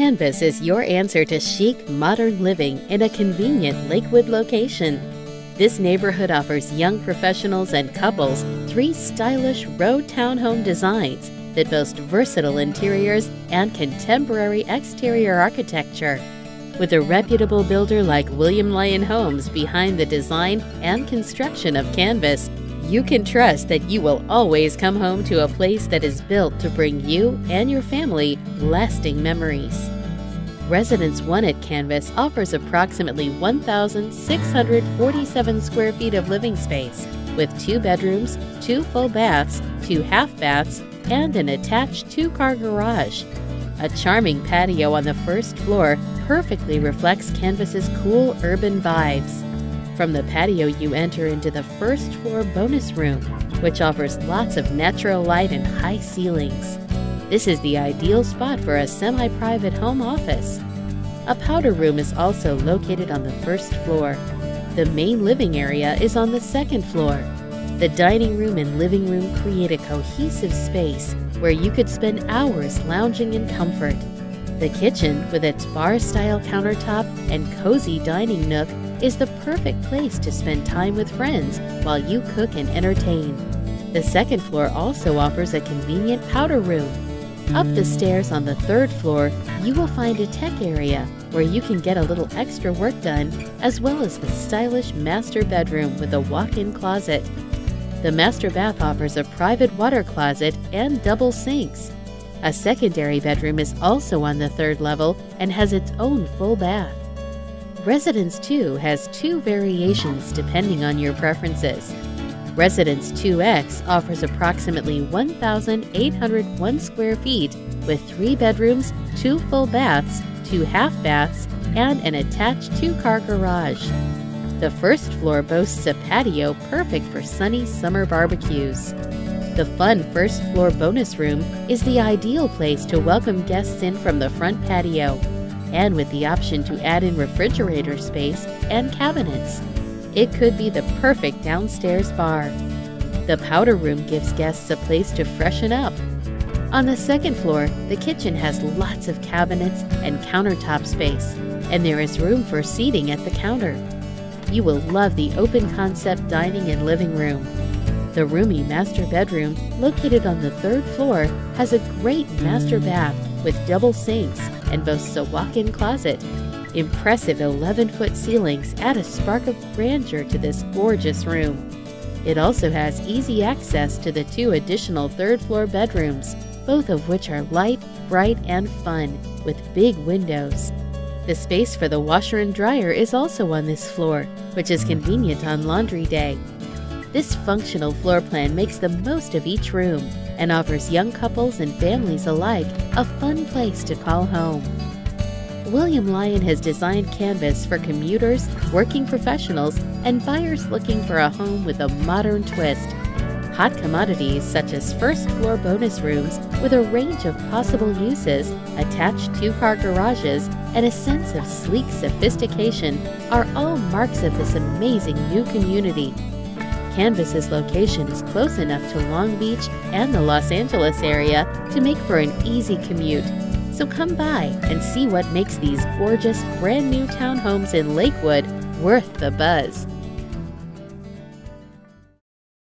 Canvas is your answer to chic, modern living in a convenient Lakewood location. This neighborhood offers young professionals and couples three stylish row townhome designs that boast versatile interiors and contemporary exterior architecture. With a reputable builder like William Lyon Homes behind the design and construction of Canvas, you can trust that you will always come home to a place that is built to bring you and your family lasting memories. Residence 1 at Canvas offers approximately 1,647 square feet of living space with two bedrooms, two full baths, two half baths, and an attached two car garage. A charming patio on the first floor perfectly reflects Canvas's cool urban vibes. From the patio, you enter into the first floor bonus room, which offers lots of natural light and high ceilings. This is the ideal spot for a semi private home office. A powder room is also located on the first floor. The main living area is on the second floor. The dining room and living room create a cohesive space where you could spend hours lounging in comfort. The kitchen, with its bar style countertop and cozy dining nook, is the perfect place to spend time with friends while you cook and entertain. The second floor also offers a convenient powder room. Up the stairs on the third floor, you will find a tech area where you can get a little extra work done, as well as the stylish master bedroom with a walk in closet. The master bath offers a private water closet and double sinks. A secondary bedroom is also on the third level and has its own full bath. Residence 2 has two variations depending on your preferences. Residence 2X offers approximately 1,801 square feet with three bedrooms, two full baths, two half baths, and an attached two car garage. The first floor boasts a patio perfect for sunny summer barbecues. The fun first floor bonus room is the ideal place to welcome guests in from the front patio and with the option to add in refrigerator space and cabinets. It could be the perfect downstairs bar. The powder room gives guests a place to freshen up. On the second floor, the kitchen has lots of cabinets and countertop space, and there is room for seating at the counter. You will love the open concept dining and living room. The roomy master bedroom, located on the third floor, has a great master bath with double sinks and boasts a walk in closet. Impressive 11 foot ceilings add a spark of grandeur to this gorgeous room. It also has easy access to the two additional third floor bedrooms, both of which are light, bright, and fun, with big windows. The space for the washer and dryer is also on this floor, which is convenient on laundry day. This functional floor plan makes the most of each room and offers young couples and families alike a fun place to call home. William Lyon has designed Canvas for commuters, working professionals, and buyers looking for a home with a modern twist. Hot commodities such as first floor bonus rooms with a range of possible uses, attached two car garages, and a sense of sleek sophistication are all marks of this amazing new community Canvas's location is close enough to Long Beach and the Los Angeles area to make for an easy commute. So come by and see what makes these gorgeous brand new townhomes in Lakewood worth the buzz.